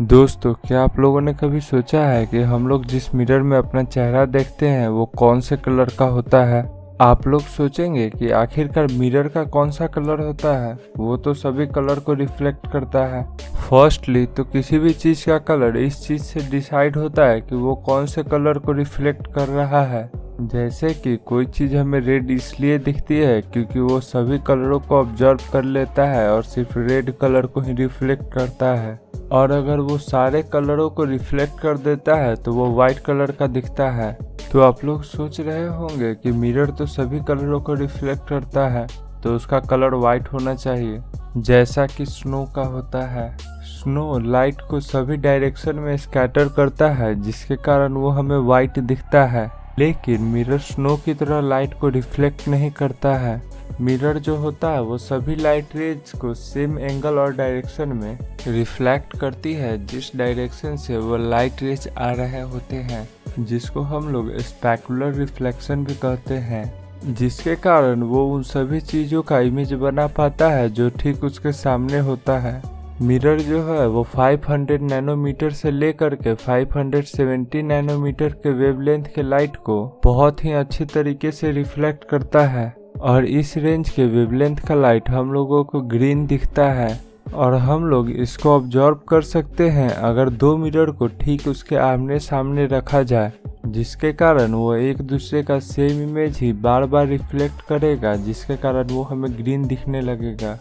दोस्तों, क्या आप लोगों ने कभी सोचा है कि हम लोग जिस मिरर में अपना चेहरा देखते हैं, वो कौन से कलर का होता है? आप लोग सोचेंगे कि आखिरकार मिरर का कौन सा कलर होता है? वो तो सभी कलर को रिफ्लेक्ट करता है। फर्स्टली तो किसी भी चीज़ का कलर इस चीज़ से डिसाइड होता है कि वो कौन से कलर को रिफ्लेक्ट कर रहा है। जैसे कि कोई चीज़ हमें रेड इसलिए दिखती है क्योंकि वो सभी कलरों को ऑब्ज़र्व कर लेता है और सिर्फ़ रेड कलर को ही रिफ्लेक्ट करता है। और अगर वो सारे कलरों को रिफ्लेक्ट कर देता है तो वो व्हाइट कलर का दिखता है। तो आप लोग सोच रहे होंगे कि मिरर तो सभी कलरों को रिफ्लेक्ट करता है तो उसका कलर व्हाइट होना चाहिए। जैसा कि स्नो का होता है। स्नो लाइट को सभी डायरेक्शन में स्कैटर करता है, जिसके कारण वो हमें व्हाइट दिखता है। लेकिन मिरर स्नो की तरह लाइट को रिफ्लेक्ट नहीं करता है। मिरर जो होता है, वो सभी लाइट रेज को सेम एंगल और डायरेक्शन में रिफ्लेक्ट करती है, जिस डायरेक्शन से वो लाइट रेज आ रहे होते हैं, जिसको हम लोग स्पेकुलर रिफ्लेक्शन भी कहते हैं। जिसके कारण वो उन सभी चीज़ों का इमेज बना पाता है, जो ठीक उसके सामने होता है। मिरर जो है वो 500 नैनोमीटर से लेकर के 570 नैनोमीटर के वेवलेंथ के लाइट को बहुत ही अच्छे तरीके से रिफ्लेक्ट करता है। और इस रेंज के वेवलेंथ का लाइट हम लोगों को ग्रीन दिखता है। और हम लोग इसको ऑब्जॉर्व कर सकते हैं अगर दो मिरर को ठीक उसके आमने सामने रखा जाए, जिसके कारण वो एक दूसरे का सेम इमेज ही बार बार रिफ्लेक्ट करेगा, जिसके कारण वो हमें ग्रीन दिखने लगेगा।